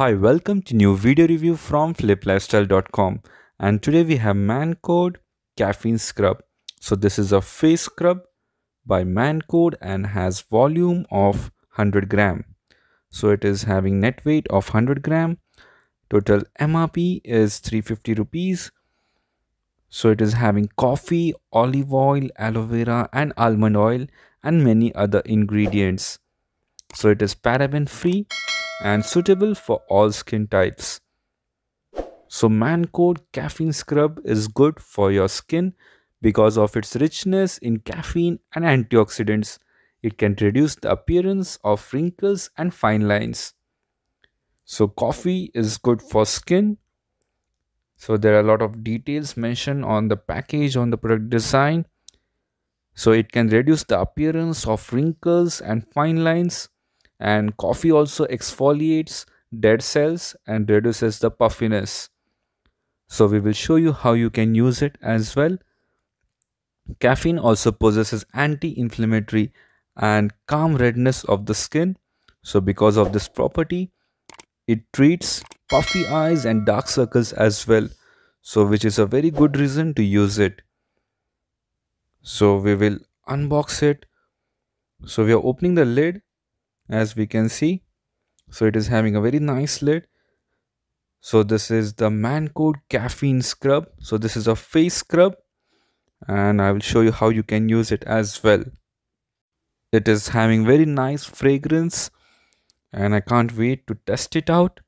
Hi, welcome to new video review from fliplifestyle.com and today we have Mancode Caffeine Scrub. So this is a face scrub by Mancode and has volume of 100 gram. So it is having net weight of 100 gram. Total MRP is 350 rupees. So it is having coffee, olive oil, aloe vera and almond oil and many other ingredients. So it is paraben free and suitable for all skin types. So Mancode Caffeine Scrub is good for your skin because of its richness in caffeine and antioxidants. It can reduce the appearance of wrinkles and fine lines. So coffee is good for skin. So there are a lot of details mentioned on the package on the product design. So it can reduce the appearance of wrinkles and fine lines and coffee also exfoliates dead cells and reduces the puffiness. So we will show you how you can use it as well. Caffeine also possesses anti-inflammatory and calm redness of the skin. So because of this property it treats puffy eyes and dark circles as well. So which is a very good reason to use it. So we will unbox it. So we are opening the lid as we can see. So it is having a very nice lid. So this is the mancode caffeine scrub. So this is a face scrub. And i will show you how you can use it as well. It is having very nice fragrance. And i can't wait to test it out.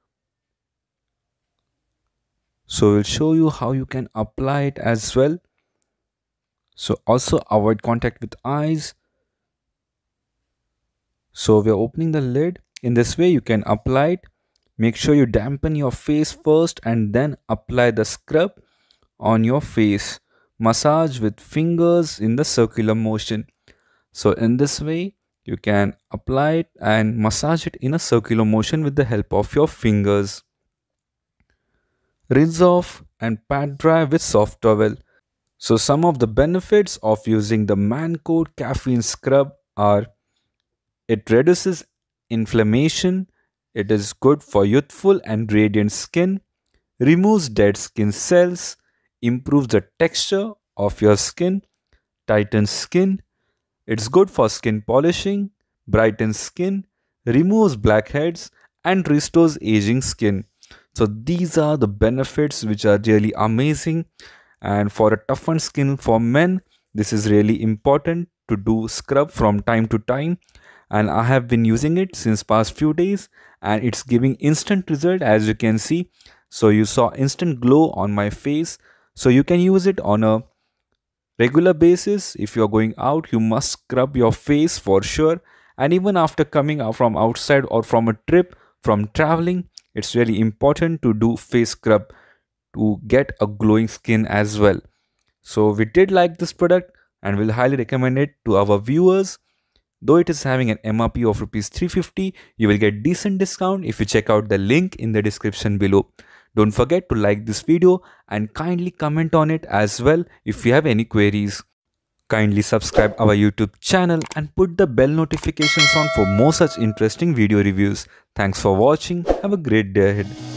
So we'll show you how you can apply it as well. So also avoid contact with eyes so we are opening the lid in this way you can apply it. Make sure you dampen your face first and then apply the scrub on your face. Massage with fingers in the circular motion. So in this way you can apply it and massage it in a circular motion with the help of your fingers. Rinse off and pat dry with soft towel. So some of the benefits of using the mancode caffeine scrub are it reduces inflammation, it is good for youthful and radiant skin, removes dead skin cells, improves the texture of your skin, tightens skin, it's good for skin polishing, brightens skin, removes blackheads, and restores aging skin. So these are the benefits which are really amazing. And for a toughened skin for men, this is really important to do scrub from time to time and I have been using it since past few days and it's giving instant result as you can see. So you saw instant glow on my face. So you can use it on a regular basis. If you're going out you must scrub your face for sure. And even after coming out from outside or from a trip from traveling it's really important to do face scrub to get a glowing skin as well. So we did like this product and will highly recommend it to our viewers Though it is having an MRP of Rs 350, you will get decent discount if you check out the link in the description below. Don't forget to like this video and kindly comment on it as well if you have any queries. Kindly subscribe our YouTube channel and put the bell notifications on for more such interesting video reviews. Thanks for watching. Have a great day ahead.